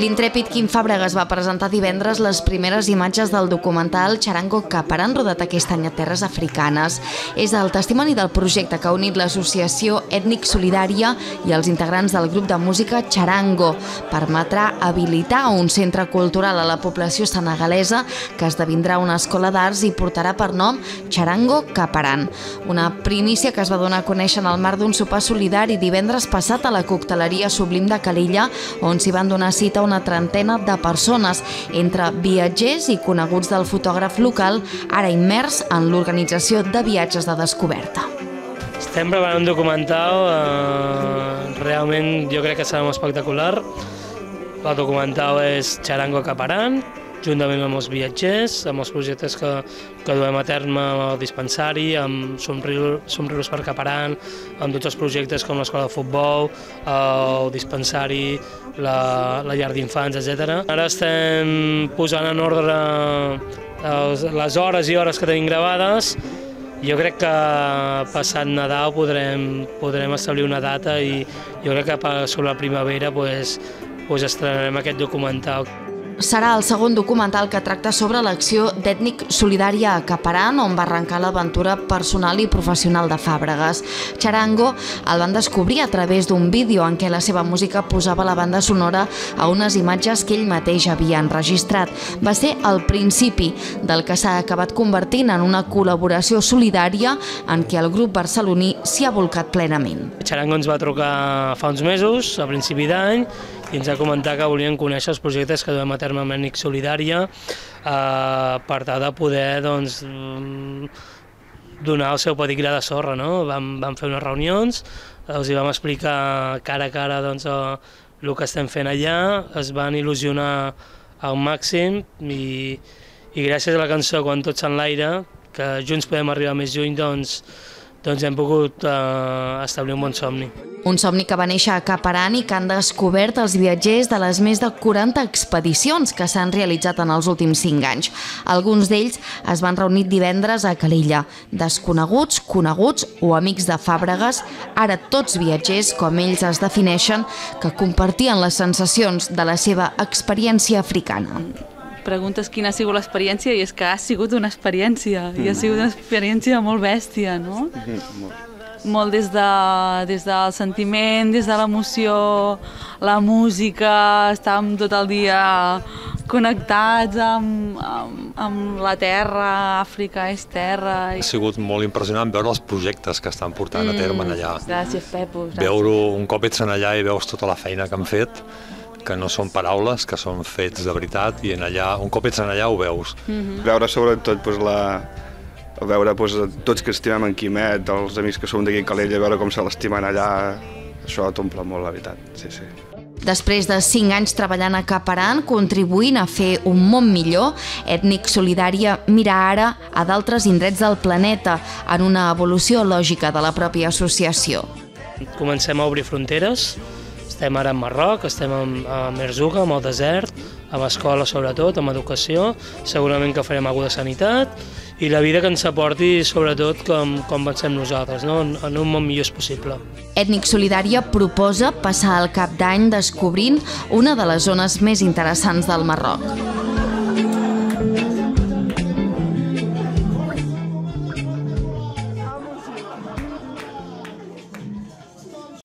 L'intrèpid Quim Fàbregas va presentar divendres les primeres imatges del documental Charango Caparan, rodat aquest any a terres africanes. És el testimoni del projecte que ha unit l'associació Ètnic Solidària i els integrants del grup de música Charango. Permetrà habilitar un centre cultural a la població senegalesa que esdevindrà una escola d'arts i portarà per nom Charango Caparan. Una primícia que es va donar a conèixer en el marc d'un sopar solidari divendres passat a la cocteleria Sublim de Calilla, on s'hi van donar cita una trentena de persones, entre viatgers i coneguts del fotògraf local, ara immers en l'organització de viatges de descoberta. Estem preparant un documental, eh, realment jo crec que serà molt espectacular. El documental és Charango Caparan, juntament amb els viatgers, amb els projectes que, que duem a terme al dispensari, amb Somriure, Somriure per Caparan, amb tots els projectes com l'escola de futbol, el dispensari, la, la llar d'infants, etc. Ara estem posant en ordre les hores i hores que tenim gravades jo crec que passat Nadal podrem, podrem establir una data i jo crec que sobre la primavera pues, pues estrenarem aquest documental serà el segon documental que tracta sobre l'acció d'ètnic solidària a Caparan, on va arrencar l'aventura personal i professional de Fàbregas. Charango el van descobrir a través d'un vídeo en què la seva música posava la banda sonora a unes imatges que ell mateix havia enregistrat. Va ser el principi del que s'ha acabat convertint en una col·laboració solidària en què el grup barceloní s'hi ha volcat plenament. Charango ens va trucar fa uns mesos, a principi d'any, i ens ha comentat que volien conèixer els projectes que duem a terme amb l'ENIC Solidària eh, per tal de poder doncs, mm, donar el seu petit gra de sorra. No? Vam, vam fer unes reunions, els hi vam explicar cara a cara doncs, el que estem fent allà, es van il·lusionar al màxim i, i gràcies a la cançó Quan tots en l'aire, que junts podem arribar més lluny, doncs, doncs hem pogut eh, establir un bon somni. Un somni que va néixer a Caparan i que han descobert els viatgers de les més de 40 expedicions que s'han realitzat en els últims 5 anys. Alguns d'ells es van reunir divendres a Calilla. Desconeguts, coneguts o amics de Fàbregas, ara tots viatgers, com ells es defineixen, que compartien les sensacions de la seva experiència africana preguntes quina ha sigut l'experiència i és que ha sigut una experiència mm. i ha sigut una experiència molt bèstia, no? Mm, molt des, de, des del sentiment, des de l'emoció, la música, estàvem tot el dia connectats amb, amb, amb la terra, Àfrica és terra. Ha sigut molt impressionant veure els projectes que estan portant mm, a terme allà. Gràcies, Pepo. Gràcies. Veure un cop ets allà i veus tota la feina que han fet, que no són paraules, que són fets de veritat i en allà, un cop ets en allà ho veus. Mm -hmm. Veure sobretot pues, la, veure pues, tots que estimem en Quimet, els amics que som d'aquí a Calella, veure com se l'estimen allà, això t'omple molt, la veritat, sí, sí. Després de 5 anys treballant a Caparan, contribuint a fer un món millor, Ètnic Solidària mira ara a d'altres indrets del planeta en una evolució lògica de la pròpia associació. Comencem a obrir fronteres, estem ara en Marroc, estem a Merzuga, amb el desert, amb escola sobretot, amb educació, segurament que farem alguna de sanitat, i la vida que ens aporti sobretot com, com pensem nosaltres, no? en, en un món millor possible. Ètnic Solidària proposa passar el cap d'any descobrint una de les zones més interessants del Marroc.